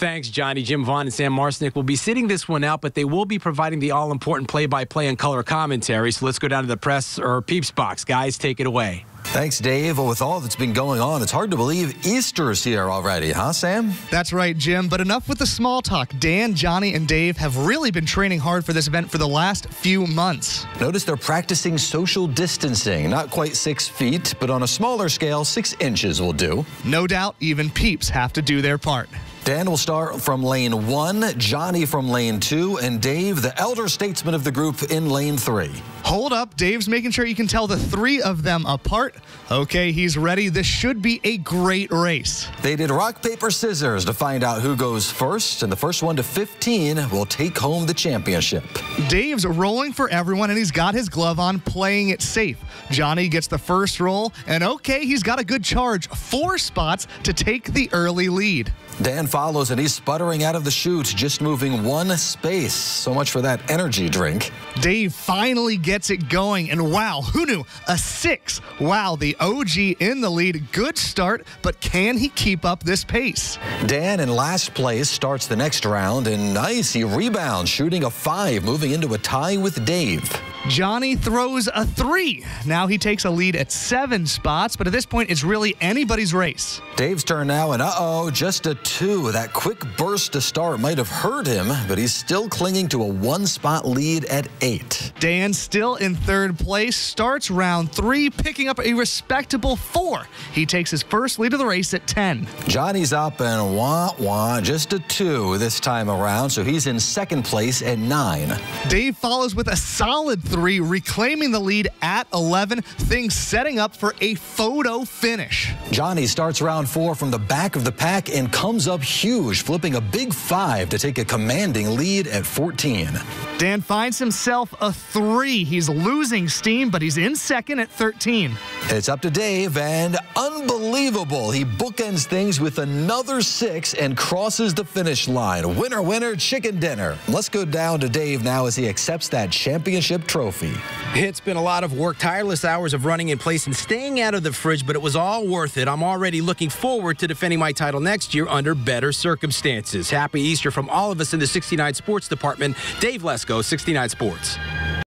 Thanks, Johnny. Jim Vaughn and Sam Marsnick will be sitting this one out, but they will be providing the all important play by play and color commentary. So let's go down to the press or peeps box. Guys, take it away. Thanks, Dave. Well, with all that's been going on, it's hard to believe Easter is here already, huh, Sam? That's right, Jim. But enough with the small talk. Dan, Johnny, and Dave have really been training hard for this event for the last few months. Notice they're practicing social distancing. Not quite six feet, but on a smaller scale, six inches will do. No doubt, even peeps have to do their part. Dan will start from lane one, Johnny from lane two, and Dave, the elder statesman of the group, in lane three. Hold up. Dave's making sure you can tell the three of them apart. Okay, he's ready. This should be a great race. They did rock, paper, scissors to find out who goes first, and the first one to 15 will take home the championship. Dave's rolling for everyone, and he's got his glove on, playing it safe. Johnny gets the first roll, and okay, he's got a good charge. Four spots to take the early lead. Dan follows and he's sputtering out of the chute, just moving one space. So much for that energy drink. Dave finally gets it going, and wow, who knew? A six. Wow, the OG in the lead. Good start, but can he keep up this pace? Dan in last place starts the next round, and nice, he rebounds, shooting a five, moving into a tie with Dave. Johnny throws a three. Now he takes a lead at seven spots, but at this point, it's really anybody's race. Dave's turn now, and uh oh, just a two. That quick burst to start might have hurt him, but he's still clinging to a one spot lead at eight. Dan still in third place, starts round three, picking up a respectable four. He takes his first lead of the race at 10. Johnny's up and wah wah, just a two this time around, so he's in second place at nine. Dave follows with a solid three, reclaiming the lead at 11. Things setting up for a photo finish. Johnny starts round four from the back of the pack and comes up huge, flipping a big five to take a commanding lead at 14. Dan finds himself a three. He's losing steam, but he's in second at 13. It's up to Dave, and unbelievable. He bookends things with another six and crosses the finish line. Winner, winner, chicken dinner. Let's go down to Dave now as he accepts that championship trophy. It's been a lot of work, tireless hours of running in place and staying out of the fridge, but it was all worth it. I'm already looking forward to defending my title next year under better circumstances. Happy Easter from all of us in the 69 Sports Department. Dave Lesko, 69 Sports.